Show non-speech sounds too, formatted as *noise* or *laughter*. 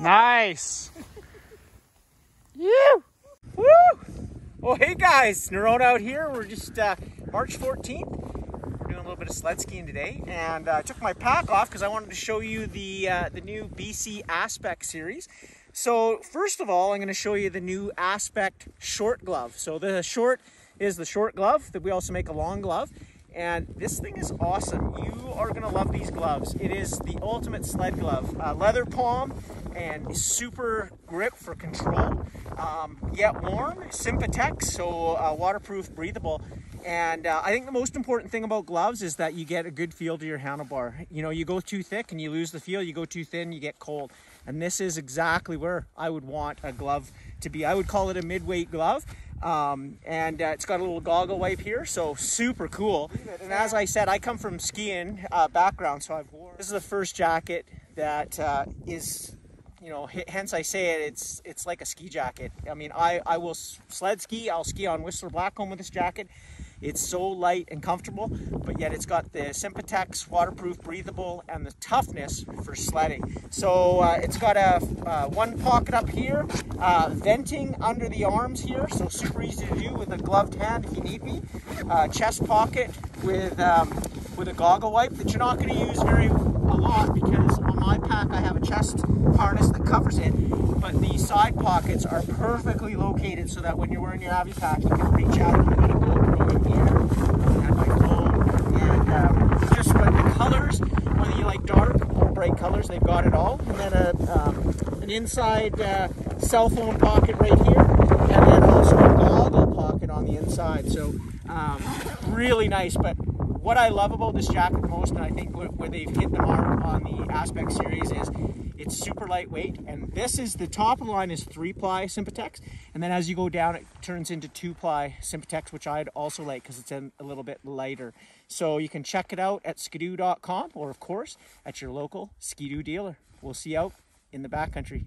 Nice. *laughs* Woo! Woo! Well, hey guys, Norona out here. We're just uh, March 14th. We're doing a little bit of sled skiing today, and uh, I took my pack off because I wanted to show you the uh, the new BC Aspect series. So first of all, I'm going to show you the new Aspect short glove. So the short is the short glove that we also make a long glove. And this thing is awesome. You are gonna love these gloves. It is the ultimate sled glove. Uh, leather palm and super grip for control. Um, yet warm, Sympatex, so uh, waterproof, breathable. And uh, I think the most important thing about gloves is that you get a good feel to your handlebar. You know, you go too thick and you lose the feel. You go too thin, you get cold. And this is exactly where I would want a glove to be. I would call it a mid-weight glove. Um, and uh, it's got a little goggle wipe here, so super cool. And as I said, I come from skiing uh, background, so I've worn. This is the first jacket that uh, is, you know, hence I say it. It's it's like a ski jacket. I mean, I I will sled ski. I'll ski on Whistler Blackcomb with this jacket. It's so light and comfortable, but yet it's got the Sympatex waterproof, breathable, and the toughness for sledding. So uh, it's got a uh, one pocket up here, uh, venting under the arms here, so super easy to do with a gloved hand if you need me. Uh, chest pocket with um, with a goggle wipe that you're not going to use very a lot because my pack I have a chest harness that covers it, but the side pockets are perfectly located so that when you're wearing your Avi pack, you can reach out and put a GoPro in here, and my phone, and um, just but the colors, whether you like dark or bright colors, they've got it all. And then a, um, an inside uh, cell phone pocket right here, and then also a goggle pocket on the inside. So um, really nice, but what I love about this jacket the most, and I think where, they've hit the mark on the Aspect series is it's super lightweight. And this is, the top of the line is three ply Sympatex. And then as you go down, it turns into two ply Sympatex, which I'd also like because it's a little bit lighter. So you can check it out at skidoo.com or of course at your local Skidoo dealer. We'll see you out in the backcountry.